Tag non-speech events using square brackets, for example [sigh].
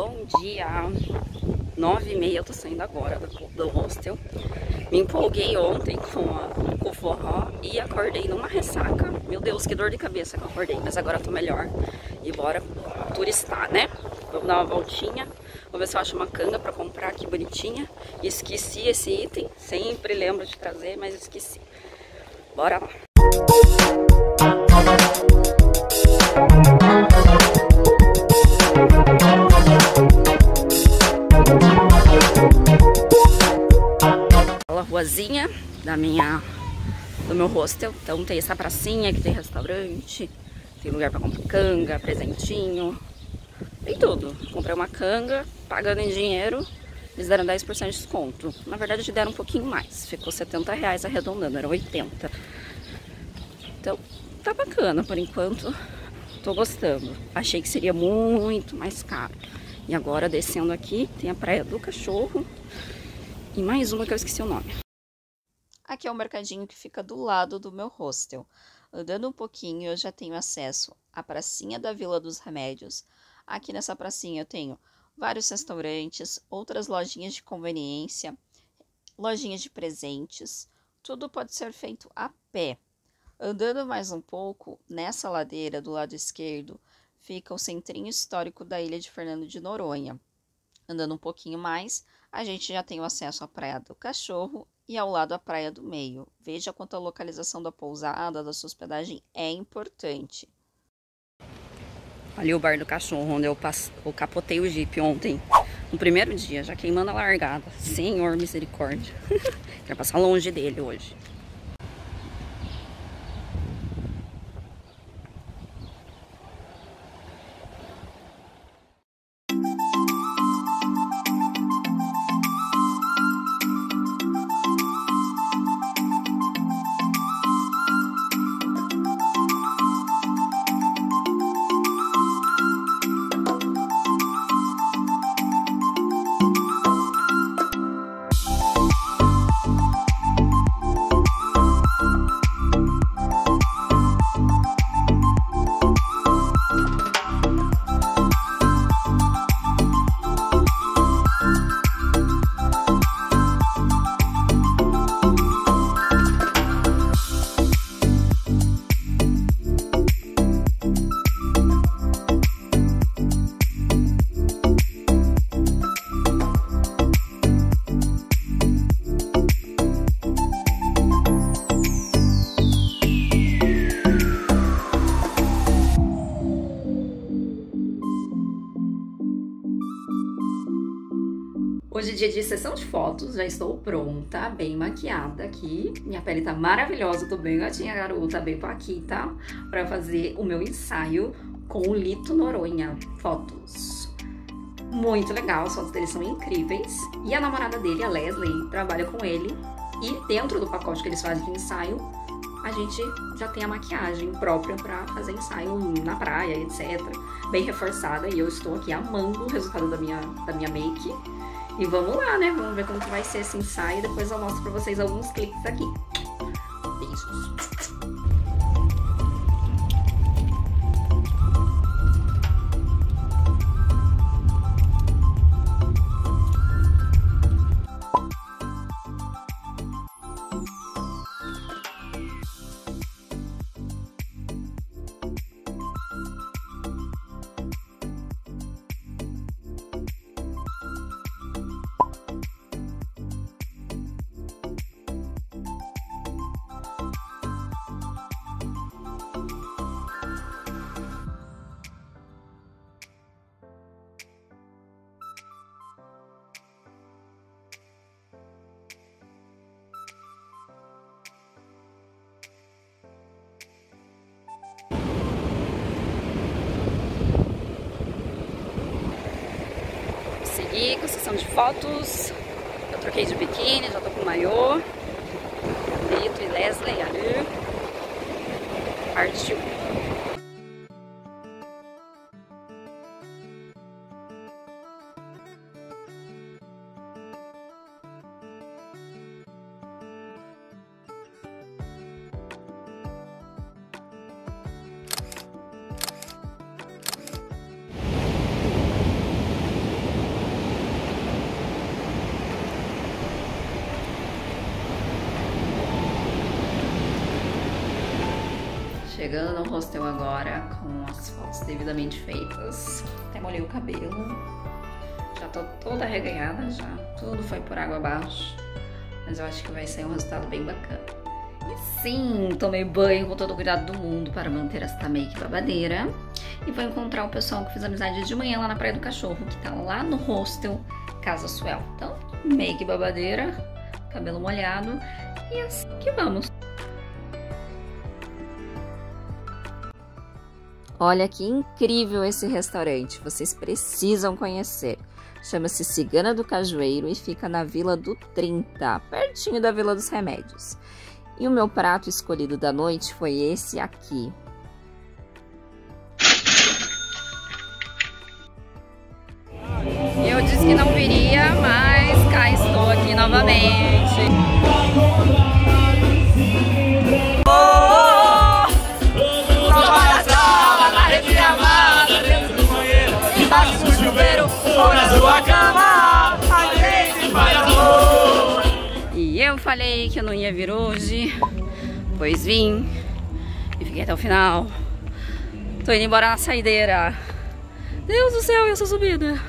Bom dia! Nove e meia eu tô saindo agora do, do hostel. Me empolguei ontem com, a, com o forró e acordei numa ressaca. Meu Deus, que dor de cabeça que eu acordei, mas agora eu tô melhor. E bora turistar, né? Vamos dar uma voltinha. Vou ver se eu acho uma canga pra comprar aqui bonitinha. Esqueci esse item, sempre lembro de trazer, mas esqueci. Bora lá! Minha, do meu hostel. Então tem essa pracinha que tem restaurante, tem lugar para comprar canga, presentinho, tem tudo. Comprei uma canga, pagando em dinheiro, eles deram 10% de desconto. Na verdade, deram um pouquinho mais. Ficou 70 reais arredondando, era 80. Então, tá bacana por enquanto. Tô gostando. Achei que seria muito mais caro. E agora, descendo aqui, tem a Praia do Cachorro. E mais uma que eu esqueci o nome. Aqui é o mercadinho que fica do lado do meu hostel. Andando um pouquinho, eu já tenho acesso à pracinha da Vila dos Remédios. Aqui nessa pracinha eu tenho vários restaurantes, outras lojinhas de conveniência, lojinhas de presentes. Tudo pode ser feito a pé. Andando mais um pouco, nessa ladeira do lado esquerdo, fica o centrinho histórico da ilha de Fernando de Noronha. Andando um pouquinho mais, a gente já tem o acesso à Praia do Cachorro e ao lado a Praia do Meio. Veja quanto a localização da pousada, da sua hospedagem é importante. Ali o bar do cachorro, onde eu, passo, eu capotei o Jeep ontem, no primeiro dia, já queimando a largada. Senhor misericórdia. [laughs] Quero passar longe dele hoje. Dia de sessão de fotos, já estou pronta, bem maquiada aqui. Minha pele tá maravilhosa, tô bem gatinha garota, bem paquita, pra fazer o meu ensaio com o Lito Noronha Fotos. Muito legal, as fotos dele são incríveis. E a namorada dele, a Leslie, trabalha com ele. E dentro do pacote que eles fazem de ensaio, a gente já tem a maquiagem própria para fazer ensaio na praia, etc. Bem reforçada e eu estou aqui amando o resultado da minha, da minha make. E vamos lá, né? Vamos ver como que vai ser esse ensaio. Depois eu mostro pra vocês alguns cliques aqui. Beijos. Com sessão de fotos. Eu troquei de biquíni, já tô com maiô. Lito e Leslie ali. Partiu. Chegando no hostel agora, com as fotos devidamente feitas. Até molhei o cabelo. Já tô toda reganhada já. Tudo foi por água abaixo. Mas eu acho que vai sair um resultado bem bacana. E sim, tomei banho com todo o cuidado do mundo para manter esta make babadeira. E vou encontrar o pessoal que fiz amizade de manhã lá na Praia do Cachorro, que tá lá no hostel Casa Suel. Então, make babadeira, cabelo molhado e assim que vamos. Olha que incrível esse restaurante, vocês precisam conhecer. Chama-se Cigana do Cajueiro e fica na Vila do 30, pertinho da Vila dos Remédios. E o meu prato escolhido da noite foi esse aqui. Eu disse que não viria, mas cá estou aqui novamente. Falei que eu não ia vir hoje, pois vim e fiquei até o final. Tô indo embora na saideira. Deus do céu, essa subida.